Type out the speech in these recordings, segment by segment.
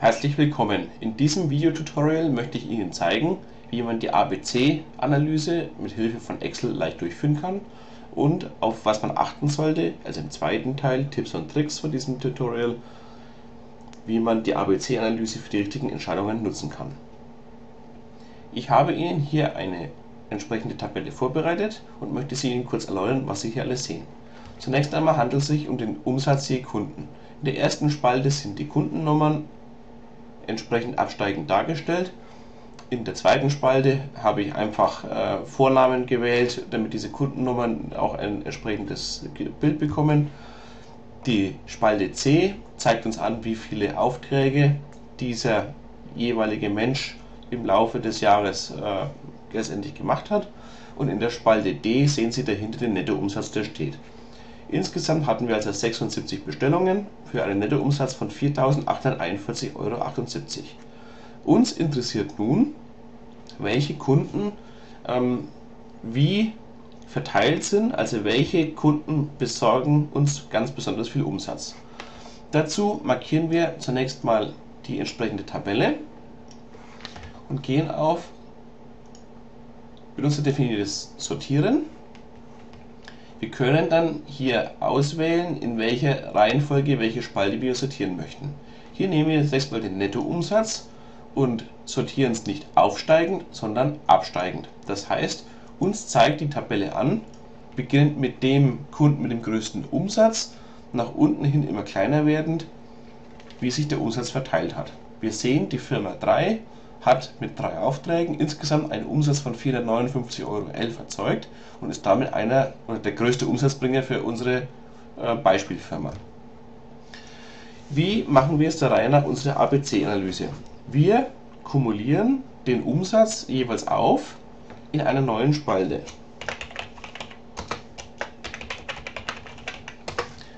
Herzlich willkommen! In diesem Videotutorial möchte ich Ihnen zeigen, wie man die ABC-Analyse mit Hilfe von Excel leicht durchführen kann und auf was man achten sollte, also im zweiten Teil Tipps und Tricks von diesem Tutorial, wie man die ABC-Analyse für die richtigen Entscheidungen nutzen kann. Ich habe Ihnen hier eine entsprechende Tabelle vorbereitet und möchte sie Ihnen kurz erläutern, was Sie hier alles sehen. Zunächst einmal handelt es sich um den Umsatz je Kunden. In der ersten Spalte sind die Kundennummern entsprechend absteigend dargestellt. In der zweiten Spalte habe ich einfach äh, Vornamen gewählt, damit diese Kundennummern auch ein entsprechendes Bild bekommen. Die Spalte C zeigt uns an, wie viele Aufträge dieser jeweilige Mensch im Laufe des Jahres äh, letztendlich gemacht hat. Und in der Spalte D sehen Sie dahinter den Nettoumsatz, der steht. Insgesamt hatten wir also 76 Bestellungen für einen Nettoumsatz von 4.841,78 Euro. Uns interessiert nun, welche Kunden ähm, wie verteilt sind, also welche Kunden besorgen uns ganz besonders viel Umsatz. Dazu markieren wir zunächst mal die entsprechende Tabelle und gehen auf benutzerdefiniertes Sortieren wir können dann hier auswählen, in welcher Reihenfolge welche Spalte wir sortieren möchten. Hier nehmen wir zunächst mal den Nettoumsatz und sortieren es nicht aufsteigend, sondern absteigend. Das heißt, uns zeigt die Tabelle an, beginnend mit dem Kunden mit dem größten Umsatz, nach unten hin immer kleiner werdend, wie sich der Umsatz verteilt hat. Wir sehen, die Firma 3 hat mit drei Aufträgen insgesamt einen Umsatz von 459,11 Euro erzeugt und ist damit einer oder der größte Umsatzbringer für unsere äh, Beispielfirma. Wie machen wir es der Reihe nach unsere ABC-Analyse? Wir kumulieren den Umsatz jeweils auf in einer neuen Spalte.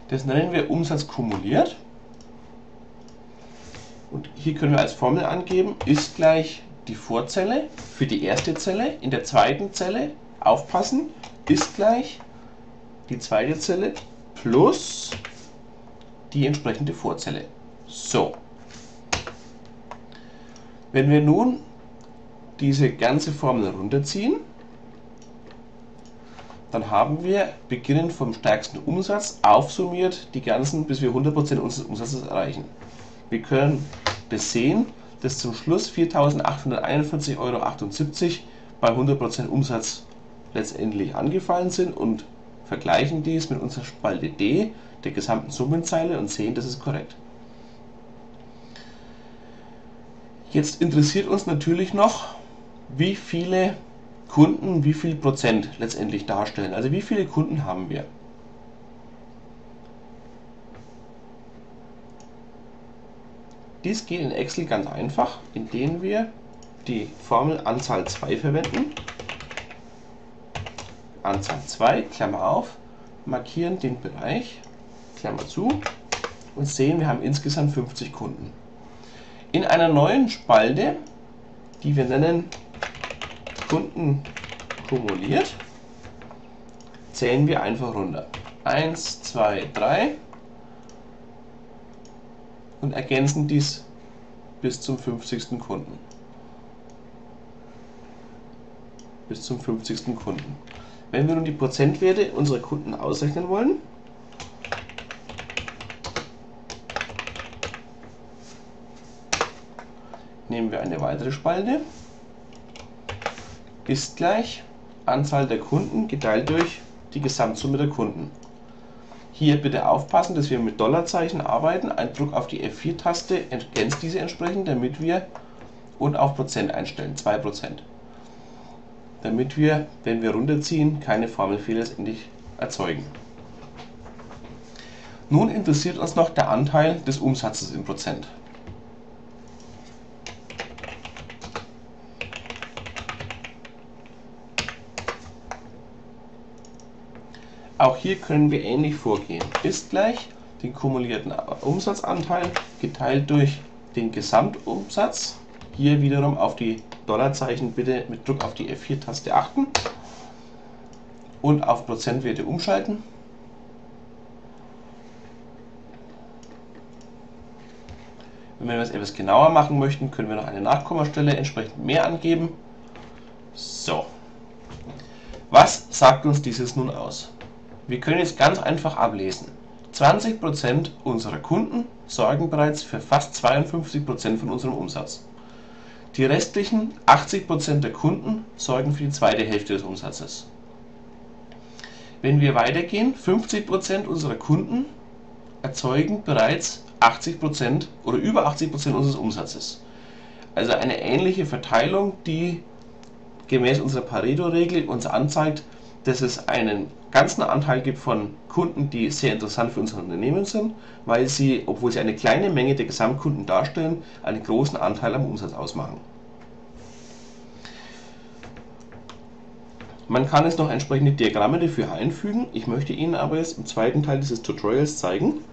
Das nennen wir Umsatz kumuliert und hier können wir als Formel angeben, ist gleich die Vorzelle für die erste Zelle. In der zweiten Zelle, aufpassen, ist gleich die zweite Zelle plus die entsprechende Vorzelle. So. Wenn wir nun diese ganze Formel runterziehen, dann haben wir beginnend vom stärksten Umsatz aufsummiert die ganzen, bis wir 100% unseres Umsatzes erreichen. Wir können sehen, dass zum Schluss 4.841,78 Euro bei 100% Umsatz letztendlich angefallen sind und vergleichen dies mit unserer Spalte D der gesamten Summenzeile und sehen, das ist korrekt. Jetzt interessiert uns natürlich noch, wie viele Kunden wie viel Prozent letztendlich darstellen. Also wie viele Kunden haben wir? Dies geht in Excel ganz einfach, indem wir die Formel Anzahl 2 verwenden. Anzahl 2, Klammer auf, markieren den Bereich, Klammer zu und sehen, wir haben insgesamt 50 Kunden. In einer neuen Spalte, die wir nennen Kunden kumuliert, zählen wir einfach runter. 1, 2, 3 und ergänzen dies bis zum 50. Kunden. Bis zum 50. Kunden. Wenn wir nun die Prozentwerte unserer Kunden ausrechnen wollen, nehmen wir eine weitere Spalte, ist gleich Anzahl der Kunden geteilt durch die Gesamtsumme der Kunden. Hier bitte aufpassen, dass wir mit Dollarzeichen arbeiten. Ein Druck auf die F4-Taste ergänzt diese entsprechend, damit wir und auf Prozent einstellen, 2%. Damit wir, wenn wir runterziehen, keine Formelfehler endlich erzeugen. Nun interessiert uns noch der Anteil des Umsatzes in Prozent. Auch hier können wir ähnlich vorgehen. Ist gleich den kumulierten Umsatzanteil geteilt durch den Gesamtumsatz hier wiederum auf die Dollarzeichen bitte mit Druck auf die F4-Taste achten und auf Prozentwerte umschalten. Wenn wir das etwas genauer machen möchten, können wir noch eine Nachkommastelle entsprechend mehr angeben. So. Was sagt uns dieses nun aus? Wir können jetzt ganz einfach ablesen. 20% unserer Kunden sorgen bereits für fast 52% von unserem Umsatz. Die restlichen 80% der Kunden sorgen für die zweite Hälfte des Umsatzes. Wenn wir weitergehen, 50% unserer Kunden erzeugen bereits 80% oder über 80% unseres Umsatzes. Also eine ähnliche Verteilung, die gemäß unserer Pareto-Regel uns anzeigt, dass es einen ganzen Anteil gibt von Kunden, die sehr interessant für unser Unternehmen sind, weil sie, obwohl sie eine kleine Menge der Gesamtkunden darstellen, einen großen Anteil am Umsatz ausmachen. Man kann jetzt noch entsprechende Diagramme dafür einfügen. Ich möchte Ihnen aber jetzt im zweiten Teil dieses Tutorials zeigen,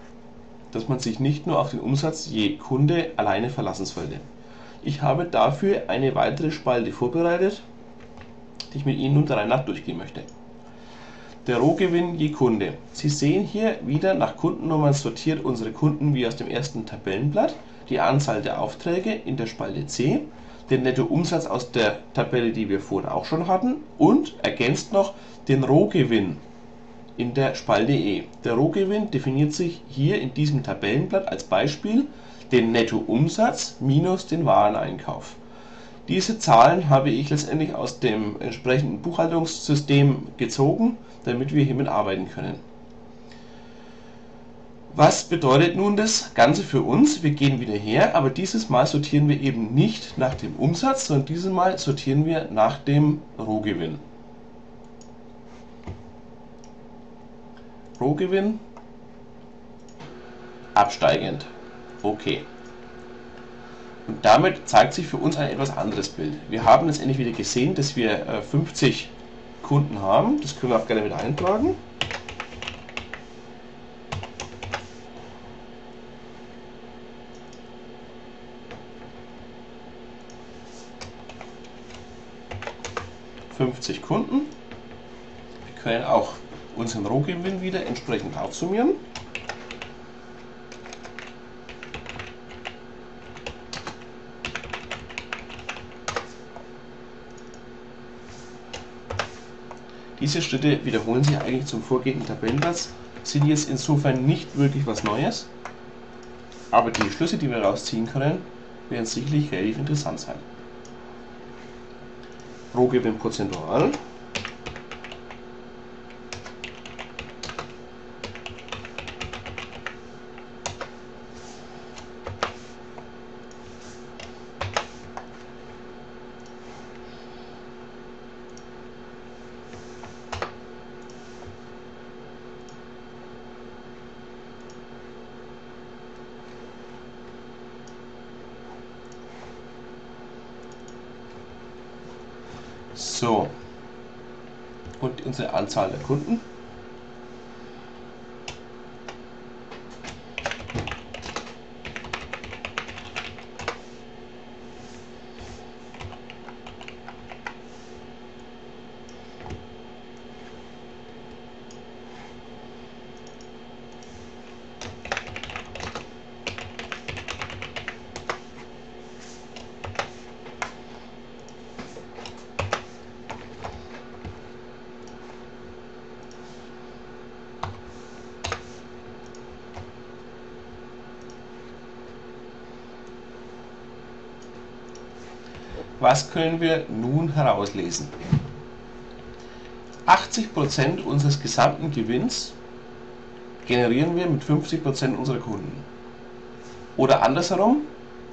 dass man sich nicht nur auf den Umsatz je Kunde alleine verlassen sollte. Ich habe dafür eine weitere Spalte vorbereitet, die ich mit Ihnen nun der Reihe nach durchgehen möchte. Der Rohgewinn je Kunde. Sie sehen hier wieder nach Kundennummern sortiert unsere Kunden wie aus dem ersten Tabellenblatt, die Anzahl der Aufträge in der Spalte C den Nettoumsatz aus der Tabelle, die wir vorhin auch schon hatten und ergänzt noch den Rohgewinn in der Spalte E. Der Rohgewinn definiert sich hier in diesem Tabellenblatt als Beispiel den Nettoumsatz minus den Wareneinkauf. Diese Zahlen habe ich letztendlich aus dem entsprechenden Buchhaltungssystem gezogen, damit wir hiermit arbeiten können. Was bedeutet nun das Ganze für uns? Wir gehen wieder her, aber dieses Mal sortieren wir eben nicht nach dem Umsatz, sondern dieses Mal sortieren wir nach dem Rohgewinn. Rohgewinn absteigend. Okay. Und damit zeigt sich für uns ein etwas anderes Bild. Wir haben letztendlich wieder gesehen, dass wir 50 äh, Kunden haben. Das können wir auch gerne mit eintragen. 50 Kunden. Wir können auch unseren Rohgewinn wieder entsprechend aufsummieren. Diese Schritte wiederholen sich eigentlich zum vorgehenden Tabellenplatz, sind jetzt insofern nicht wirklich was Neues, aber die Schlüsse, die wir rausziehen können, werden sicherlich relativ interessant sein. Rohgewinn prozentual So. Und unsere Anzahl der Kunden. Was können wir nun herauslesen? 80% unseres gesamten Gewinns generieren wir mit 50% unserer Kunden. Oder andersherum,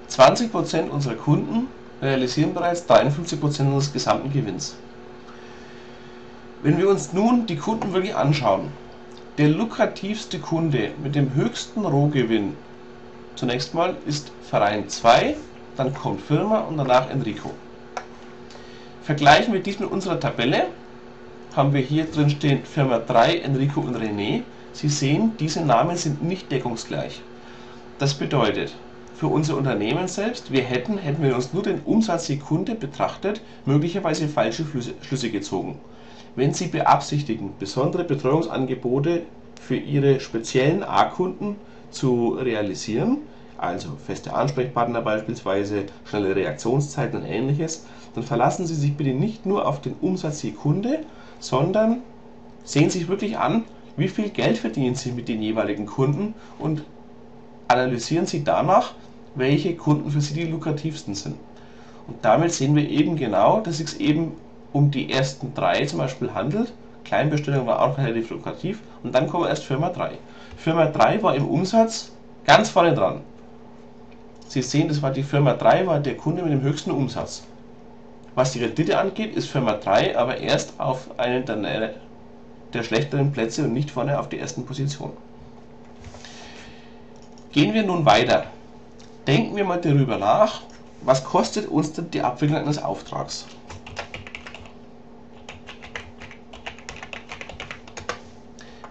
20% unserer Kunden realisieren bereits 53% unseres gesamten Gewinns. Wenn wir uns nun die Kunden wirklich anschauen, der lukrativste Kunde mit dem höchsten Rohgewinn zunächst mal ist Verein 2 dann kommt Firma und danach Enrico. Vergleichen wir dies mit unserer Tabelle, haben wir hier drin stehen Firma 3, Enrico und René. Sie sehen, diese Namen sind nicht deckungsgleich. Das bedeutet, für unser Unternehmen selbst. Wir hätten, hätten wir uns nur den Umsatz je Kunde betrachtet, möglicherweise falsche Schlüsse gezogen. Wenn Sie beabsichtigen, besondere Betreuungsangebote für Ihre speziellen A-Kunden zu realisieren, also feste Ansprechpartner beispielsweise, schnelle Reaktionszeiten und ähnliches, dann verlassen Sie sich bitte nicht nur auf den Umsatz je Kunde, sondern sehen sich wirklich an, wie viel Geld verdienen Sie mit den jeweiligen Kunden und analysieren Sie danach, welche Kunden für Sie die lukrativsten sind. Und damit sehen wir eben genau, dass es sich eben um die ersten drei zum Beispiel handelt. Kleinbestellung war auch relativ lukrativ und dann kommen erst Firma 3. Firma 3 war im Umsatz ganz vorne dran. Sie sehen, das war die Firma 3, war der Kunde mit dem höchsten Umsatz. Was die Rendite angeht, ist Firma 3 aber erst auf einen der, der schlechteren Plätze und nicht vorne auf die ersten Position. Gehen wir nun weiter. Denken wir mal darüber nach, was kostet uns denn die Abwicklung eines Auftrags?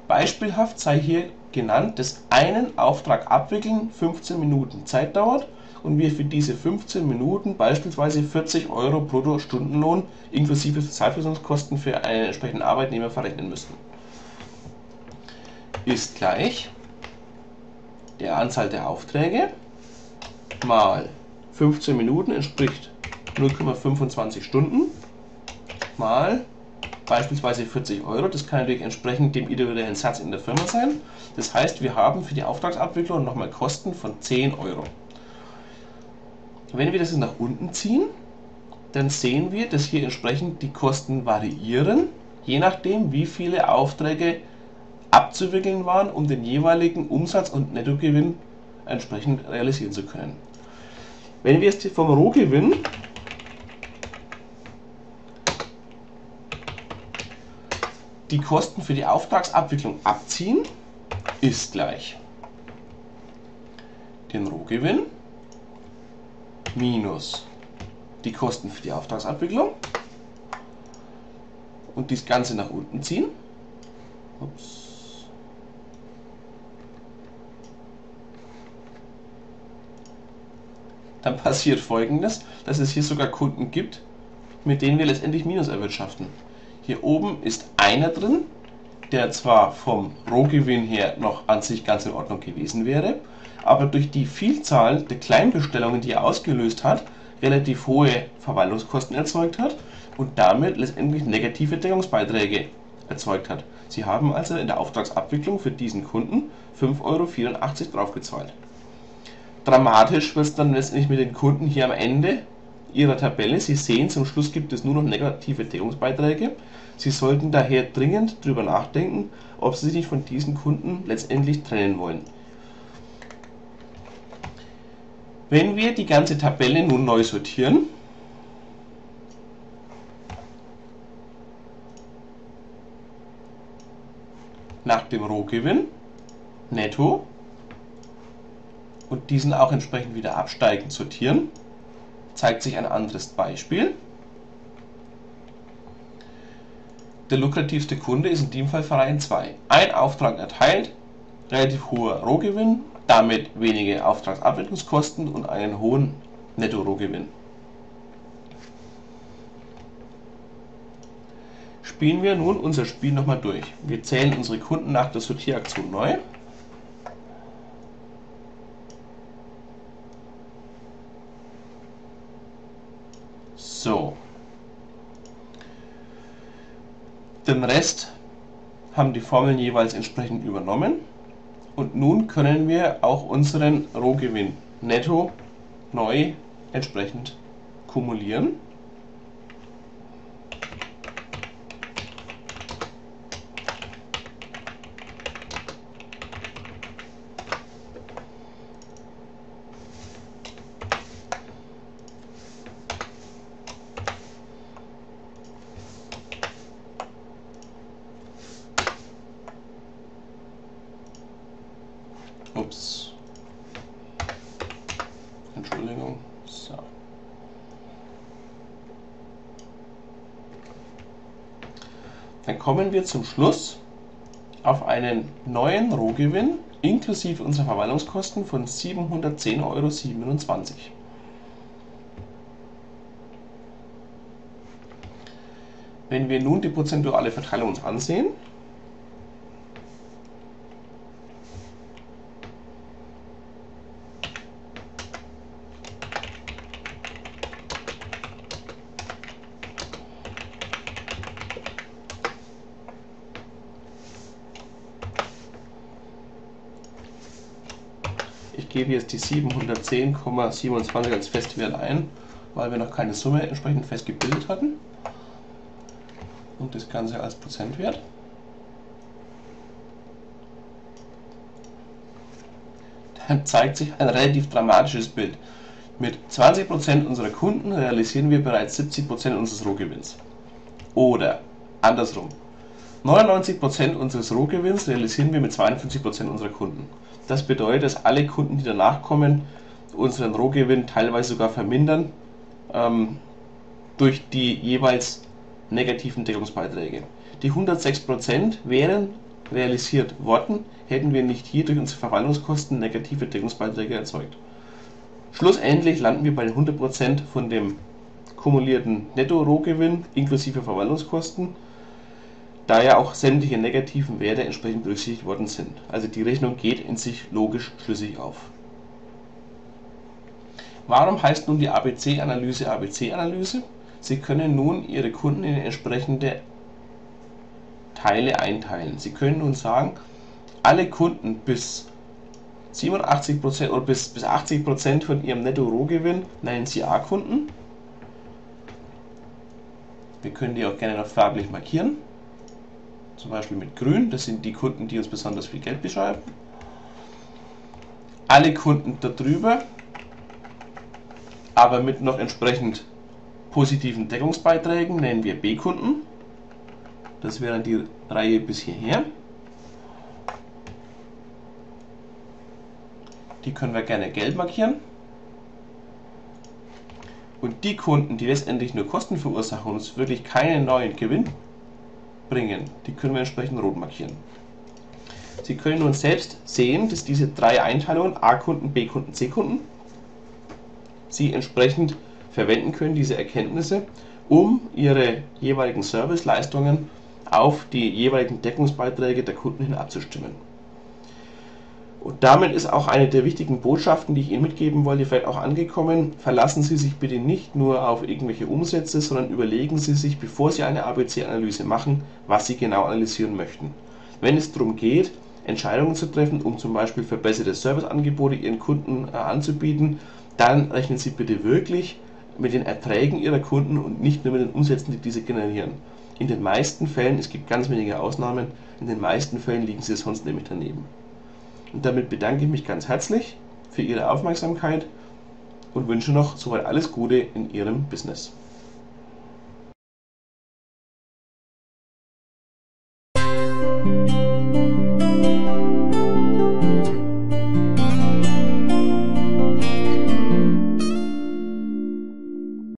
Beispielhaft sei hier genannt, dass einen Auftrag abwickeln 15 Minuten Zeit dauert und wir für diese 15 Minuten beispielsweise 40 Euro brutto Stundenlohn inklusive Sozialversicherungskosten für einen entsprechenden Arbeitnehmer verrechnen müssen. Ist gleich der Anzahl der Aufträge mal 15 Minuten entspricht 0,25 Stunden mal beispielsweise 40 Euro. Das kann natürlich entsprechend dem individuellen Satz in der Firma sein. Das heißt, wir haben für die Auftragsabwicklung nochmal Kosten von 10 Euro. Wenn wir das nach unten ziehen, dann sehen wir, dass hier entsprechend die Kosten variieren, je nachdem, wie viele Aufträge abzuwickeln waren, um den jeweiligen Umsatz und Nettogewinn entsprechend realisieren zu können. Wenn wir jetzt vom Rohgewinn die Kosten für die Auftragsabwicklung abziehen, ist gleich den Rohgewinn minus die Kosten für die Auftragsabwicklung und das Ganze nach unten ziehen. Ups. Dann passiert folgendes, dass es hier sogar Kunden gibt, mit denen wir letztendlich Minus erwirtschaften. Hier oben ist einer drin, der zwar vom Rohgewinn her noch an sich ganz in Ordnung gewesen wäre, aber durch die Vielzahl der Kleinbestellungen, die er ausgelöst hat, relativ hohe Verwaltungskosten erzeugt hat und damit letztendlich negative Deckungsbeiträge erzeugt hat. Sie haben also in der Auftragsabwicklung für diesen Kunden 5,84 Euro draufgezahlt. Dramatisch wird es dann letztendlich mit den Kunden hier am Ende ihrer Tabelle. Sie sehen, zum Schluss gibt es nur noch negative Deckungsbeiträge. Sie sollten daher dringend darüber nachdenken, ob Sie sich nicht von diesen Kunden letztendlich trennen wollen. Wenn wir die ganze Tabelle nun neu sortieren, nach dem Rohgewinn, netto, und diesen auch entsprechend wieder absteigend sortieren, zeigt sich ein anderes Beispiel. Der lukrativste Kunde ist in dem Fall Verein 2. Ein Auftrag erteilt, relativ hoher Rohgewinn, damit wenige Auftragsabwicklungskosten und einen hohen Netto-Rohgewinn. Spielen wir nun unser Spiel nochmal durch. Wir zählen unsere Kunden nach der Sortieraktion neu. So. Den Rest haben die Formeln jeweils entsprechend übernommen. Und nun können wir auch unseren Rohgewinn netto neu entsprechend kumulieren. Ups. Entschuldigung. So. Dann kommen wir zum Schluss auf einen neuen Rohgewinn, inklusive unserer Verwaltungskosten von 710,27 Euro. Wenn wir nun die prozentuale Verteilung uns ansehen, Jetzt die 710,27 als Festwert ein, weil wir noch keine Summe entsprechend festgebildet hatten. Und das Ganze als Prozentwert. Dann zeigt sich ein relativ dramatisches Bild. Mit 20% unserer Kunden realisieren wir bereits 70% unseres Rohgewinns. Oder andersrum. 99% unseres Rohgewinns realisieren wir mit 52% unserer Kunden. Das bedeutet, dass alle Kunden, die danach kommen, unseren Rohgewinn teilweise sogar vermindern ähm, durch die jeweils negativen Deckungsbeiträge. Die 106% wären realisiert worden, hätten wir nicht hier durch unsere Verwaltungskosten negative Deckungsbeiträge erzeugt. Schlussendlich landen wir bei 100% von dem kumulierten Netto-Rohgewinn inklusive Verwaltungskosten da ja auch sämtliche negativen Werte entsprechend berücksichtigt worden sind. Also die Rechnung geht in sich logisch schlüssig auf. Warum heißt nun die ABC-Analyse ABC-Analyse? Sie können nun Ihre Kunden in entsprechende Teile einteilen. Sie können nun sagen, alle Kunden bis 87% oder bis, bis 80% von Ihrem Netto-Rohgewinn nennen Sie A-Kunden. Wir können die auch gerne noch farblich markieren zum Beispiel mit grün, das sind die Kunden, die uns besonders viel Geld beschreiben. Alle Kunden darüber, aber mit noch entsprechend positiven Deckungsbeiträgen, nennen wir B-Kunden. Das wäre die Reihe bis hierher. Die können wir gerne gelb markieren. Und die Kunden, die letztendlich nur Kosten verursachen und uns wirklich keinen neuen Gewinn bringen. Die können wir entsprechend rot markieren. Sie können nun selbst sehen, dass diese drei Einteilungen A-Kunden, B-Kunden, C-Kunden Sie entsprechend verwenden können, diese Erkenntnisse, um Ihre jeweiligen Serviceleistungen auf die jeweiligen Deckungsbeiträge der Kunden hin abzustimmen. Und damit ist auch eine der wichtigen Botschaften, die ich Ihnen mitgeben wollte, vielleicht auch angekommen. Verlassen Sie sich bitte nicht nur auf irgendwelche Umsätze, sondern überlegen Sie sich, bevor Sie eine ABC-Analyse machen, was Sie genau analysieren möchten. Wenn es darum geht, Entscheidungen zu treffen, um zum Beispiel verbesserte Serviceangebote Ihren Kunden äh, anzubieten, dann rechnen Sie bitte wirklich mit den Erträgen Ihrer Kunden und nicht nur mit den Umsätzen, die diese generieren. In den meisten Fällen, es gibt ganz wenige Ausnahmen, in den meisten Fällen liegen Sie sonst nämlich daneben. Und damit bedanke ich mich ganz herzlich für Ihre Aufmerksamkeit und wünsche noch soweit alles Gute in Ihrem Business.